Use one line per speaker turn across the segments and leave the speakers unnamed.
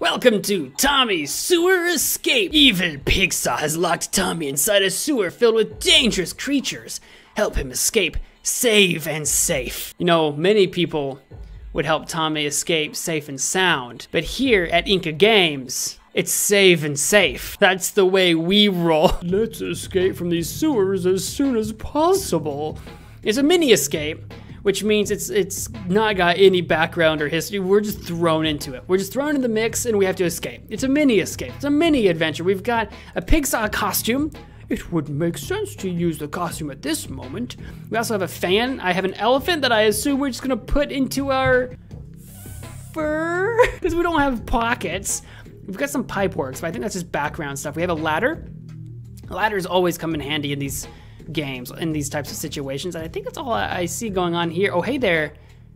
Welcome to Tommy's Sewer Escape. Evil Pigsaw has locked Tommy inside a sewer filled with dangerous creatures. Help him escape, save and safe. You know, many people would help Tommy escape safe and sound, but here at Inka Games, it's save and safe. That's the way we roll. Let's escape from these sewers as soon as possible. It's a mini escape, which means it's it's not got any background or history. We're just thrown into it. We're just thrown in the mix and we have to escape. It's a mini escape. It's a mini adventure. We've got a pigsaw costume. It would make sense to use the costume at this moment. We also have a fan. I have an elephant that I assume we're just gonna put into our fur because we don't have pockets. We've got some pipe works, but I think that's just background stuff. We have a ladder. Ladders always come in handy in these games, in these types of situations. And I think that's all I see going on here. Oh, hey there,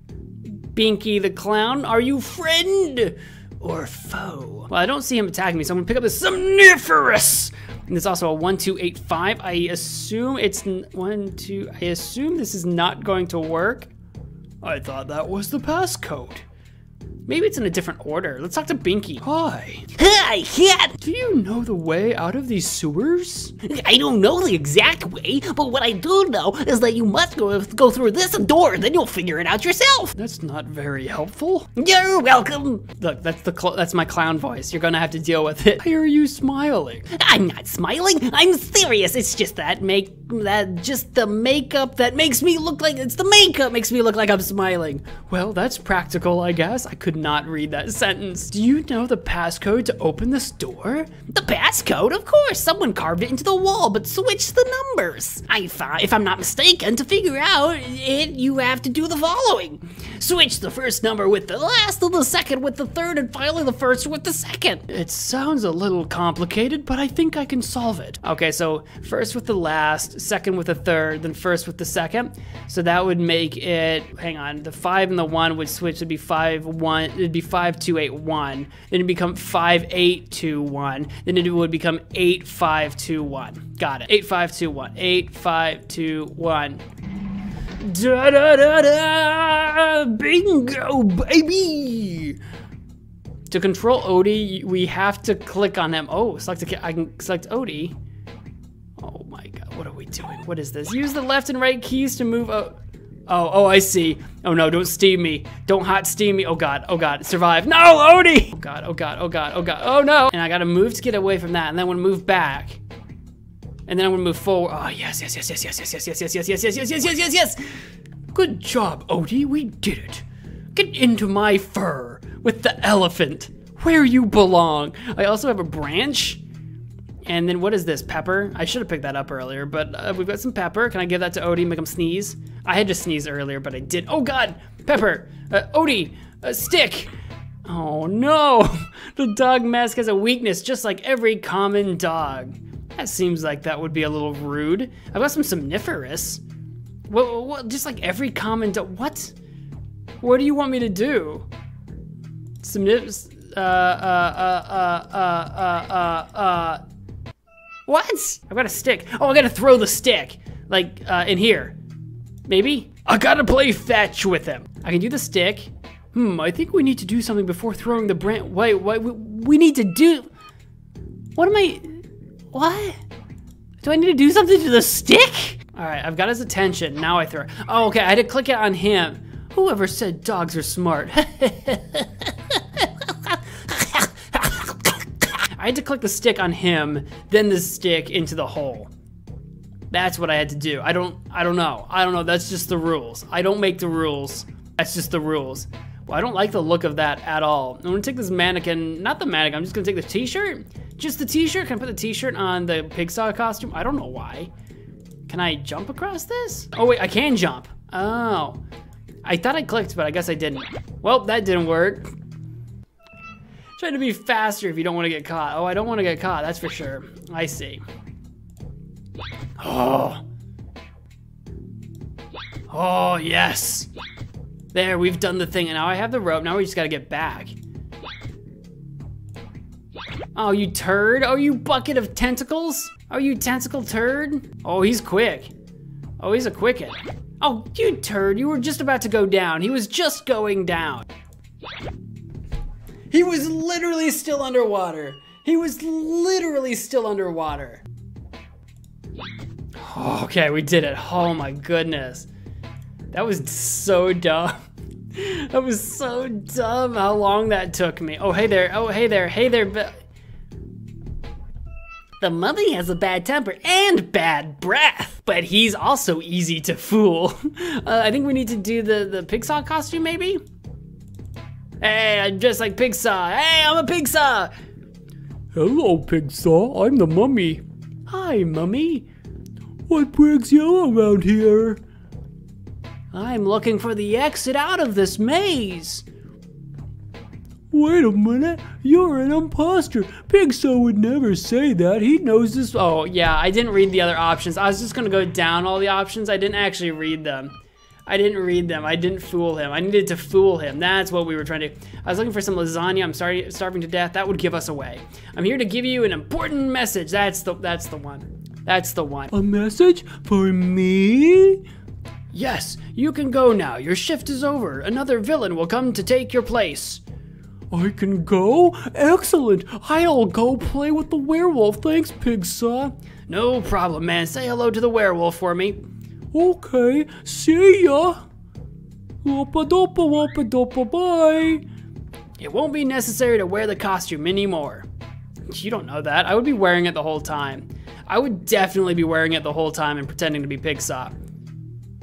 Binky the Clown. Are you friend or foe? Well, I don't see him attacking me, so I'm gonna pick up the Somniferous. And it's also a 1285. I assume it's one, two, I assume this is not going to work. I thought that was the passcode. Maybe it's in a different order. Let's talk to Binky. Hi.
Hi, cat!
Do you know the way out of these sewers?
I don't know the exact way, but what I do know is that you must go, go through this door, then you'll figure it out yourself.
That's not very helpful.
You're welcome.
Look, that's the that's my clown voice. You're gonna have to deal with it. Why are you smiling?
I'm not smiling. I'm serious. It's just that make that just the makeup that makes me look like it's the makeup makes me look like I'm smiling.
Well, that's practical, I guess. I could not read that sentence. Do you know the passcode to open this door?
The passcode, of course. Someone carved it into the wall, but switched the numbers. I thought, if I'm not mistaken, to figure out it, you have to do the following: switch the first number with the last, and the second with the third, and finally the first with the second.
It sounds a little complicated, but I think I can solve it. Okay, so first with the last, second with the third, then first with the second. So that would make it, hang on, the five and the one would switch Would be five, one, it'd be five, two, eight, one. Then it'd become five, eight, two, one. Then it would become eight, five, two, one. Got it. Eight, five, two, one. Eight, five, two, one. Da da da da! Bingo, baby! To control Odie, we have to click on him. Oh, select I can select Odie. Oh my god, what are we doing? What is this? Use the left and right keys to move Oh, oh, I see. Oh no, don't steam me. Don't hot steam me. Oh god, oh god, survive. No, Odie! Oh god, oh god, oh god, oh god, oh no! And I gotta move to get away from that, and then I'm move back. And then I'm gonna move forward. Oh yes, yes, yes, yes, yes, yes, yes, yes, yes, yes, yes, yes, yes, yes, yes, yes, yes! Good job, Odie, we did it. Get into my fur with the elephant, where you belong. I also have a branch. And then what is this, pepper? I should have picked that up earlier, but uh, we've got some pepper. Can I give that to Odie, make him sneeze? I had to sneeze earlier, but I did. Oh God, pepper, uh, Odie, a stick. Oh no, the dog mask has a weakness just like every common dog. That seems like that would be a little rude. I've got some somniferous. What, just like every common what? What do you want me to do? Somniferous, uh, uh, uh, uh, uh, uh, uh, what? I've got a stick. Oh, I gotta throw the stick. Like, uh, in here. Maybe? I gotta play fetch with him. I can do the stick. Hmm, I think we need to do something before throwing the branch. Wait, wait, we, we need to do... What am I... What? Do I need to do something to the stick? All right, I've got his attention. Now I throw. Oh, okay, I had to click it on him. Whoever said dogs are smart? I had to click the stick on him, then the stick into the hole. That's what I had to do. I don't I don't know. I don't know. That's just the rules. I don't make the rules. That's just the rules. Well, I don't like the look of that at all. I'm gonna take this mannequin, not the mannequin, I'm just gonna take the t-shirt. Just the t-shirt. Can I put the t-shirt on the pig pigsaw costume? I don't know why. Can I jump across this? Oh wait, I can jump. Oh. I thought I clicked, but I guess I didn't. Well, that didn't work. Try to be faster if you don't want to get caught. Oh, I don't want to get caught, that's for sure. I see. Oh. Oh, yes. There, we've done the thing, and now I have the rope. Now we just gotta get back. Oh, you turd? Oh, you bucket of tentacles? Oh, you tentacle turd? Oh, he's quick. Oh, he's a quicken. Oh, you turd, you were just about to go down. He was just going down. He was literally still underwater. He was literally still underwater. Okay, we did it. Oh my goodness. That was so dumb. That was so dumb how long that took me. Oh, hey there. Oh, hey there. Hey there.
The mummy has a bad temper and bad breath.
But he's also easy to fool. Uh, I think we need to do the, the Pigsaw costume, maybe? Hey, I'm just like Pigsaw. Hey, I'm a Pigsaw.
Hello, Pigsaw. I'm the mummy.
Hi, mummy.
What brings you around here?
I'm looking for the exit out of this maze.
Wait a minute, you're an imposter. Pigsaw would never say that. He knows this.
Oh, yeah, I didn't read the other options. I was just gonna go down all the options. I didn't actually read them. I didn't read them. I didn't fool him. I needed to fool him. That's what we were trying to do. I was looking for some lasagna. I'm sorry, starving to death. That would give us away. I'm here to give you an important message. That's the that's the one. That's the one.
A message for me?
Yes, you can go now. Your shift is over. Another villain will come to take your place.
I can go? Excellent. I'll go play with the werewolf. Thanks, Pigsaw.
No problem, man. Say hello to the werewolf for me.
Okay, see ya. Whoppa doppa bye.
It won't be necessary to wear the costume anymore. You don't know that. I would be wearing it the whole time. I would definitely be wearing it the whole time and pretending to be Pigsaw.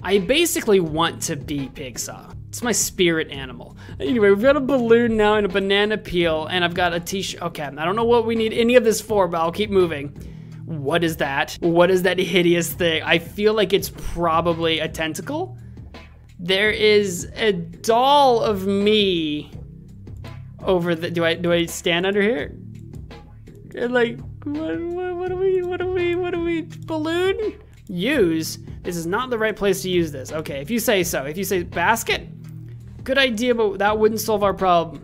I basically want to be Pigsaw. It's my spirit animal. Anyway, we've got a balloon now and a banana peel, and I've got a t-shirt. Okay, I don't know what we need any of this for, but I'll keep moving. What is that? What is that hideous thing? I feel like it's probably a tentacle. There is a doll of me over the, do I, do I stand under here? And like, what, what, what do we, what do we, what do we, balloon? Use? This is not the right place to use this. Okay, if you say so. If you say basket, good idea, but that wouldn't solve our problem.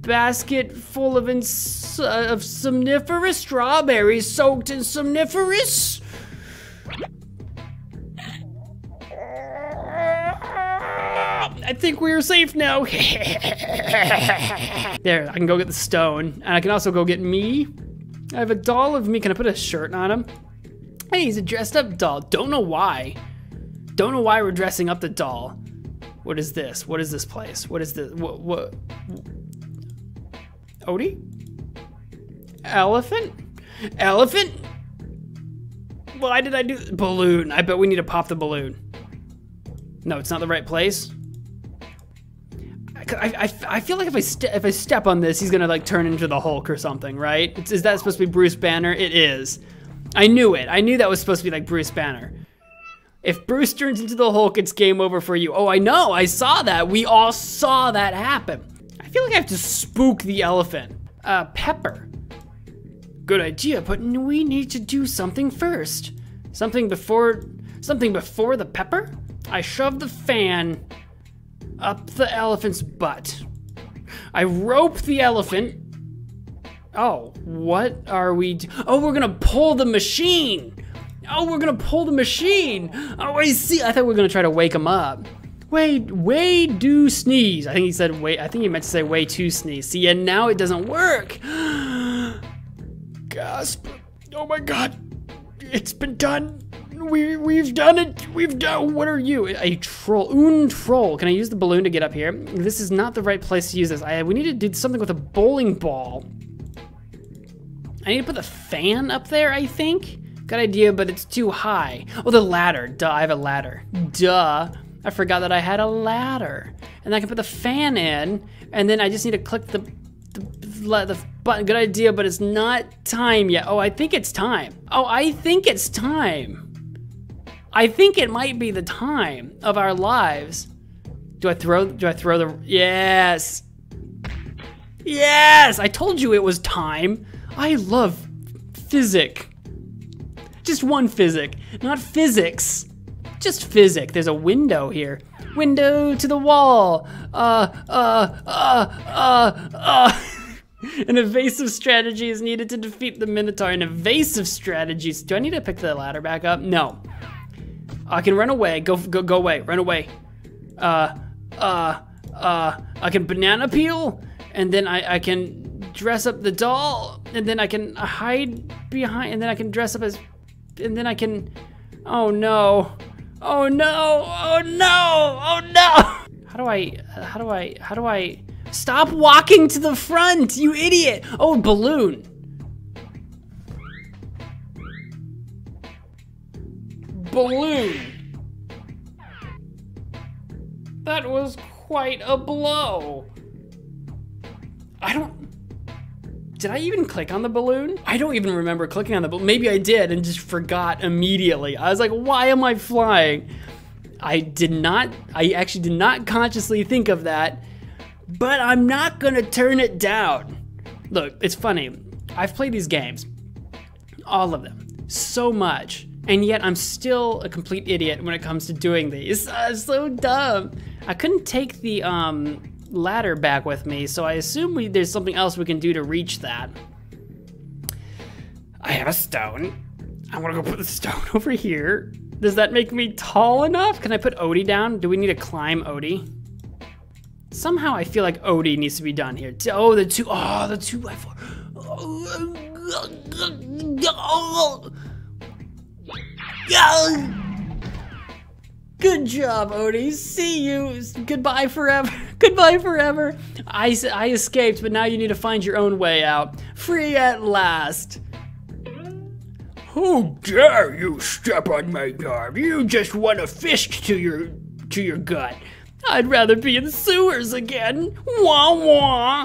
Basket full of, ins uh, of somniferous strawberries soaked in somniferous. I think we're safe now. there, I can go get the stone, and I can also go get me. I have a doll of me. Can I put a shirt on him? Hey, he's a dressed up doll. Don't know why. Don't know why we're dressing up the doll. What is this? What is this place? What is this? What? what? Odie? Elephant? Elephant? Why did I do balloon? I bet we need to pop the balloon. No, it's not the right place. I, I, I feel like if I if I step on this, he's gonna like turn into the Hulk or something, right? It's, is that supposed to be Bruce Banner? It is. I knew it. I knew that was supposed to be like Bruce Banner. If Bruce turns into the Hulk, it's game over for you. Oh, I know. I saw that. We all saw that happen. I feel like I have to spook the elephant. Uh, Pepper. Good idea, but we need to do something first. Something before, something before the pepper? I shove the fan up the elephant's butt. I rope the elephant. Oh, what are we? oh, we're gonna pull the machine. Oh, we're gonna pull the machine. Oh, I see. I thought we were gonna try to wake him up. Wait, way do sneeze. I think he said wait. I think he meant to say way to sneeze. See, and now it doesn't work. Gasp. Oh my god. It's been done. We, we've done it. We've done. What are you? A troll. Un troll. Can I use the balloon to get up here? This is not the right place to use this. I, we need to do something with a bowling ball. I need to put the fan up there, I think. Good idea, but it's too high. Oh, the ladder. Duh, I have a ladder. Duh. I forgot that I had a ladder. And I can put the fan in, and then I just need to click the, the, the button. Good idea, but it's not time yet. Oh, I think it's time. Oh, I think it's time. I think it might be the time of our lives. Do I throw, do I throw the, yes. Yes, I told you it was time. I love physic. Just one physic, not physics. Just physic. There's a window here. Window to the wall. Uh, uh, uh, uh, uh. An evasive strategy is needed to defeat the Minotaur. An evasive strategy. Do I need to pick the ladder back up? No. I can run away. Go, go, go away. Run away. Uh, uh, uh. I can banana peel and then I, I can dress up the doll, and then I can hide behind, and then I can dress up as, and then I can, oh no, oh no, oh no, oh no. How do I, how do I, how do I, stop walking to the front, you idiot. Oh, balloon. Balloon. That was quite a blow. I don't. Did I even click on the balloon? I don't even remember clicking on the balloon. Maybe I did and just forgot immediately. I was like, why am I flying? I did not, I actually did not consciously think of that, but I'm not gonna turn it down. Look, it's funny. I've played these games, all of them, so much, and yet I'm still a complete idiot when it comes to doing these. Uh, so dumb. I couldn't take the um, ladder back with me, so I assume we, there's something else we can do to reach that. I have a stone. I'm gonna go put the stone over here. Does that make me tall enough? Can I put Odie down? Do we need to climb Odie? Somehow I feel like Odie needs to be done here. Oh, the two, oh, the two by four. Good job, Odie. See you. Goodbye forever. Goodbye forever. I, I escaped, but now you need to find your own way out. Free at last.
Who dare you step on my arm? You just want a fist to your to your gut.
I'd rather be in sewers again. Wah wah.